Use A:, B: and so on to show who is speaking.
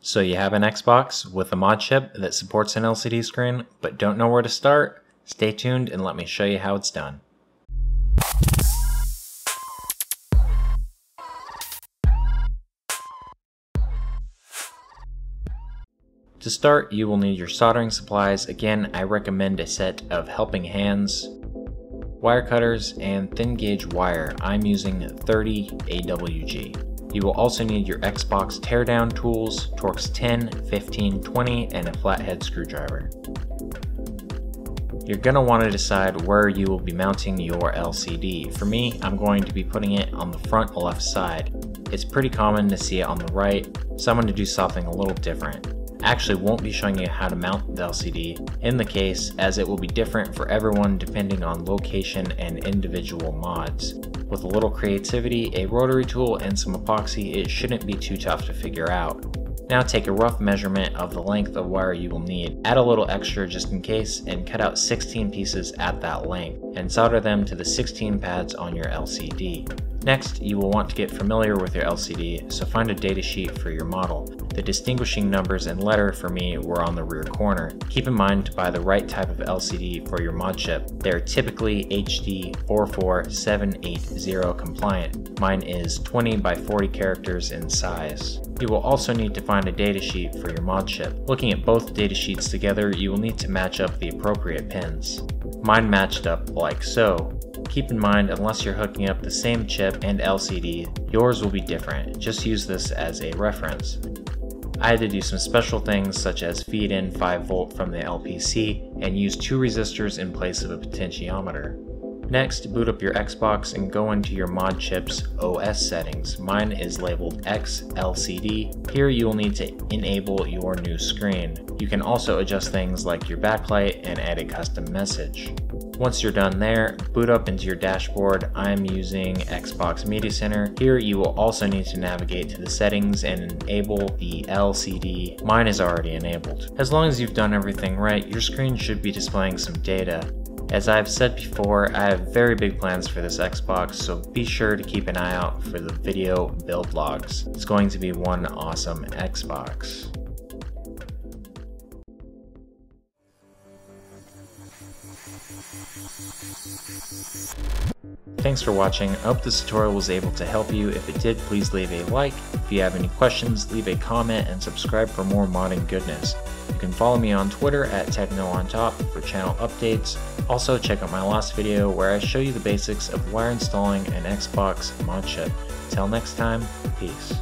A: So you have an Xbox with a mod chip that supports an LCD screen, but don't know where to start? Stay tuned and let me show you how it's done. To start, you will need your soldering supplies. Again, I recommend a set of helping hands, wire cutters, and thin gauge wire. I'm using 30 AWG. You will also need your Xbox teardown tools, Torx 10, 15, 20, and a flathead screwdriver. You're going to want to decide where you will be mounting your LCD. For me, I'm going to be putting it on the front left side. It's pretty common to see it on the right, so I'm going to do something a little different I actually won't be showing you how to mount the LCD in the case as it will be different for everyone depending on location and individual mods. With a little creativity, a rotary tool, and some epoxy, it shouldn't be too tough to figure out. Now take a rough measurement of the length of wire you will need, add a little extra just in case, and cut out 16 pieces at that length, and solder them to the 16 pads on your LCD. Next, you will want to get familiar with your LCD, so find a datasheet for your model. The distinguishing numbers and letter for me were on the rear corner. Keep in mind to buy the right type of LCD for your mod chip. They are typically HD 44780 compliant. Mine is 20 by 40 characters in size. You will also need to find a datasheet for your mod chip. Looking at both datasheets together, you will need to match up the appropriate pins. Mine matched up like so. Keep in mind, unless you're hooking up the same chip and LCD, yours will be different. Just use this as a reference. I had to do some special things such as feed in 5 volt from the LPC and use two resistors in place of a potentiometer. Next, boot up your Xbox and go into your mod chip's OS settings. Mine is labeled XLCD. Here you will need to enable your new screen. You can also adjust things like your backlight and add a custom message. Once you're done there, boot up into your dashboard. I'm using Xbox Media Center. Here you will also need to navigate to the settings and enable the LCD. Mine is already enabled. As long as you've done everything right, your screen should be displaying some data. As I've said before, I have very big plans for this Xbox, so be sure to keep an eye out for the video build logs. It's going to be one awesome Xbox. Thanks for watching, I hope this tutorial was able to help you. If it did, please leave a like. If you have any questions, leave a comment and subscribe for more modding goodness. You can follow me on Twitter at TechnoOnTop for channel updates. Also check out my last video where I show you the basics of wire installing an Xbox mod chip. Till next time, peace.